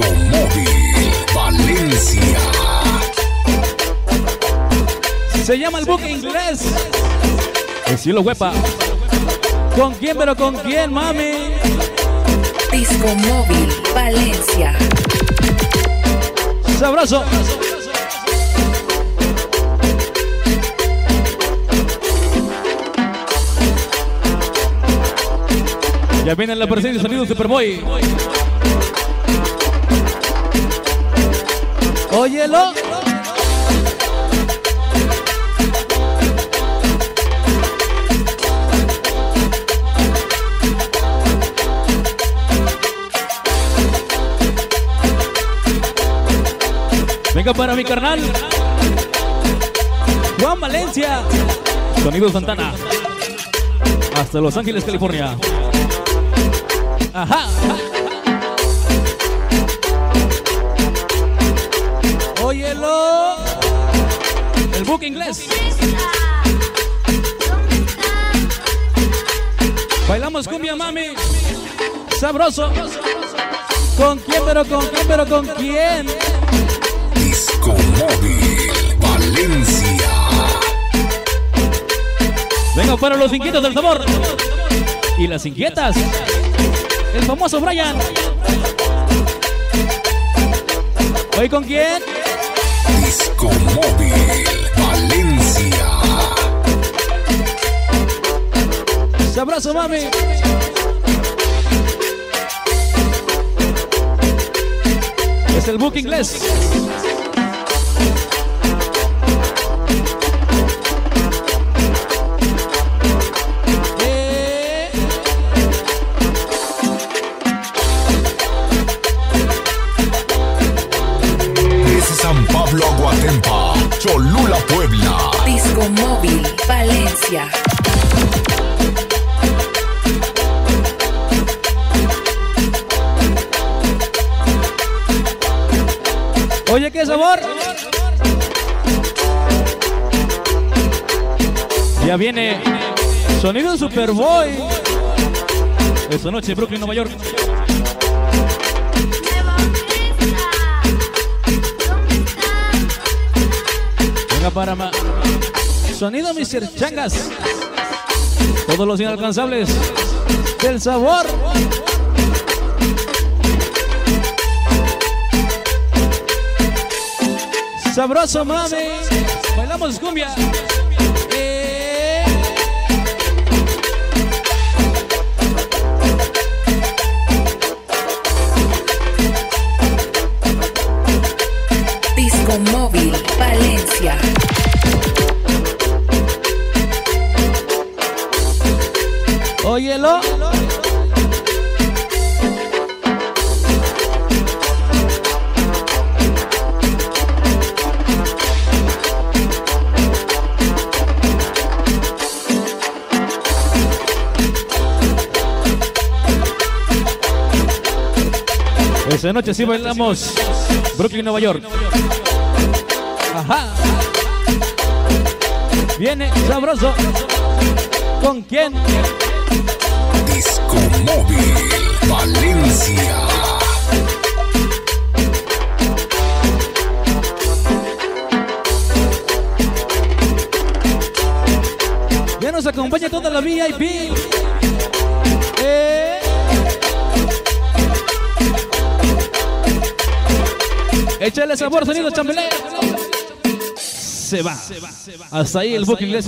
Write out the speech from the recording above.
Disco Móvil Valencia. Se llama el buque inglés. Estilo huepa. ¿Con quién, pero con quién, mami? Disco Móvil Valencia. Sabroso. Ya viene la presencia de sonido Superboy. Óyelo. Venga para mi carnal. Juan Valencia. Sonido Santana. Hasta Los Ángeles, California. Ajá. Buque inglés. Bailamos cumbia, mami. Sabroso. ¿Con quién, pero con quién, pero con quién? Disco Móvil Valencia. Venga para los inquietos del sabor. Y las inquietas. El famoso Brian. ¿Hoy con quién? Disco Móvil Valencia. Sabroso, mami. Es el book inglés. Aguatempa, Cholula, Puebla. Disco Móvil Valencia. Oye, qué sabor. Ya viene Sonido Superboy. Esta noche en Brooklyn, Nueva York. Para más. Sonido Mr. Changas. Todos los inalcanzables del sabor. Sabroso, mami. Bailamos cumbia. Óyelo. Esta noche sí bailamos Brooklyn, Nueva York. Ajá. Viene sabroso. ¿Con quién? Disco Móvil Valencia. Ya nos acompaña toda la VIP. Eh. Échale sabor, sonido chambelé. Se va. Hasta ahí el buque inglés.